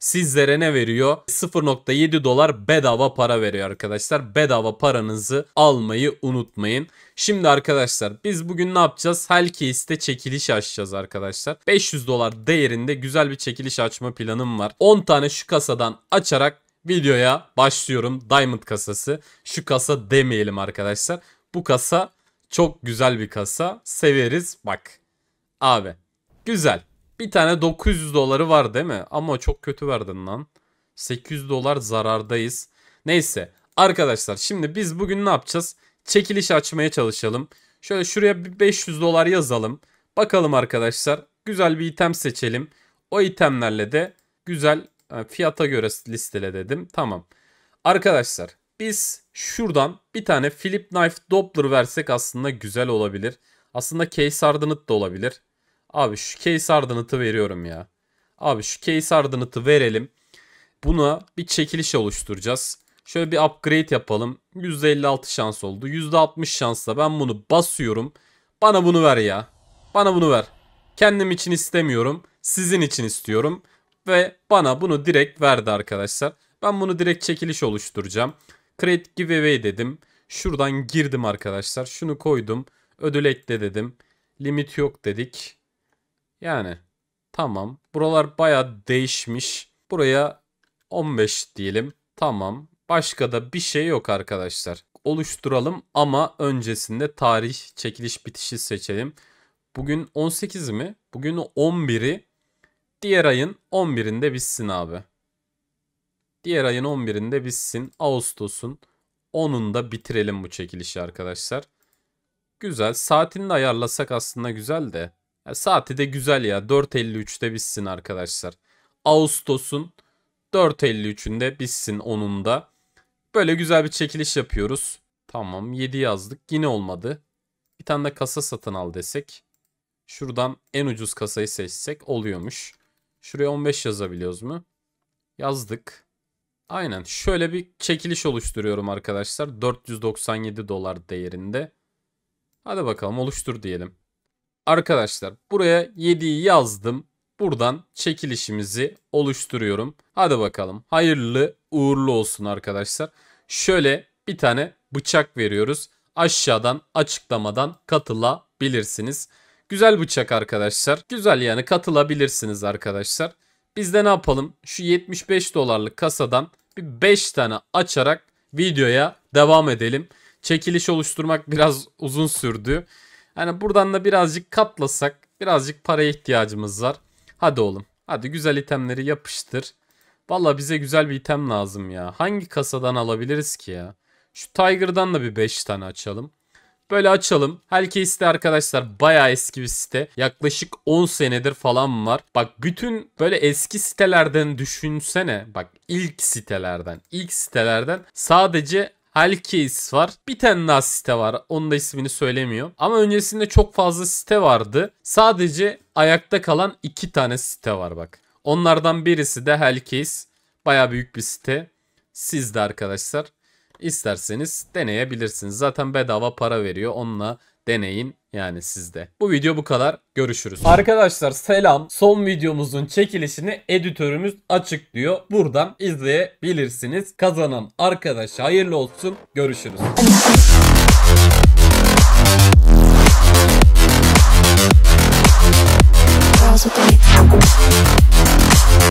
sizlere ne veriyor? 0.7 dolar bedava para veriyor arkadaşlar. Bedava paranızı almayı unutmayın. Şimdi arkadaşlar biz bugün ne yapacağız? Hellcase'de çekiliş açacağız arkadaşlar. 500 dolar değerinde güzel bir çekiliş açma planım var. 10 tane şu kasadan açarak videoya başlıyorum. Diamond kasası. Şu kasa demeyelim arkadaşlar. Bu kasa çok güzel bir kasa. Severiz. Bak. Abi. Güzel. Bir tane 900 doları var değil mi? Ama çok kötü verdin lan. 800 dolar zarardayız. Neyse. Arkadaşlar şimdi biz bugün ne yapacağız? Çekiliş açmaya çalışalım. Şöyle şuraya bir 500 dolar yazalım. Bakalım arkadaşlar. Güzel bir item seçelim. O itemlerle de güzel e, fiyata göre listele dedim. Tamam. Arkadaşlar biz şuradan bir tane Philip Knife Doppler versek aslında güzel olabilir. Aslında Case Hardened da olabilir. Abi şu case hardened'ı veriyorum ya. Abi şu case hardened'ı verelim. Buna bir çekiliş oluşturacağız. Şöyle bir upgrade yapalım. %56 şans oldu. %60 şansla ben bunu basıyorum. Bana bunu ver ya. Bana bunu ver. Kendim için istemiyorum. Sizin için istiyorum. Ve bana bunu direkt verdi arkadaşlar. Ben bunu direkt çekiliş oluşturacağım. Create giveaway dedim. Şuradan girdim arkadaşlar. Şunu koydum. Ödül ekle dedim. Limit yok dedik. Yani tamam. Buralar baya değişmiş. Buraya 15 diyelim. Tamam. Başka da bir şey yok arkadaşlar. Oluşturalım ama öncesinde tarih çekiliş bitişi seçelim. Bugün 18 mi? Bugün 11'i. Diğer ayın 11'inde bitsin abi. Diğer ayın 11'inde bitsin. Ağustos'un 10'unda bitirelim bu çekilişi arkadaşlar. Güzel. Saatini de ayarlasak aslında güzel de. Ya saati de güzel ya. 4.53'te bitsin arkadaşlar. Ağustos'un 4.53'ünde bitsin onun da. Böyle güzel bir çekiliş yapıyoruz. Tamam 7 yazdık. Yine olmadı. Bir tane de kasa satın al desek. Şuradan en ucuz kasayı seçsek oluyormuş. Şuraya 15 yazabiliyoruz mu? Yazdık. Aynen şöyle bir çekiliş oluşturuyorum arkadaşlar. 497 dolar değerinde. Hadi bakalım oluştur diyelim. Arkadaşlar buraya 7'yi yazdım. Buradan çekilişimizi oluşturuyorum. Hadi bakalım. Hayırlı uğurlu olsun arkadaşlar. Şöyle bir tane bıçak veriyoruz. Aşağıdan açıklamadan katılabilirsiniz. Güzel bıçak arkadaşlar. Güzel yani katılabilirsiniz arkadaşlar. Biz de ne yapalım? Şu 75 dolarlık kasadan bir 5 tane açarak videoya devam edelim. Çekiliş oluşturmak biraz uzun sürdü. Hani buradan da birazcık katlasak birazcık paraya ihtiyacımız var. Hadi oğlum. Hadi güzel itemleri yapıştır. Valla bize güzel bir item lazım ya. Hangi kasadan alabiliriz ki ya? Şu Tiger'dan da bir 5 tane açalım. Böyle açalım. Hellcase'de arkadaşlar bayağı eski bir site. Yaklaşık 10 senedir falan var. Bak bütün böyle eski sitelerden düşünsene. Bak ilk sitelerden. ilk sitelerden sadece Hellcase var. Bir tane daha site var. Onun da ismini söylemiyor. Ama öncesinde çok fazla site vardı. Sadece ayakta kalan iki tane site var bak. Onlardan birisi de Hellcase. Baya büyük bir site. Siz de arkadaşlar isterseniz deneyebilirsiniz. Zaten bedava para veriyor. Onunla deneyin yani sizde. Bu video bu kadar. Görüşürüz. Arkadaşlar selam. Son videomuzun çekilişini editörümüz açıklıyor. Buradan izleyebilirsiniz. Kazanan arkadaş hayırlı olsun. Görüşürüz.